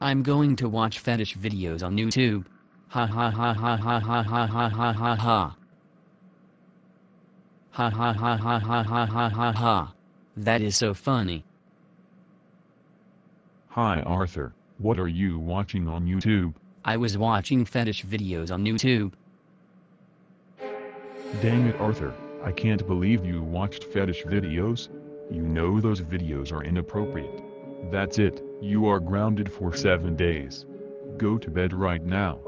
I'm going to watch fetish videos on YouTube. Ha ha ha ha ha ha ha ha ha ha ha. Ha ha ha ha ha ha ha ha ha. That is so funny. Hi Arthur, what are you watching on YouTube? I was watching fetish videos on YouTube. Dang it Arthur, I can't believe you watched fetish videos. You know those videos are inappropriate. That's it, you are grounded for 7 days. Go to bed right now.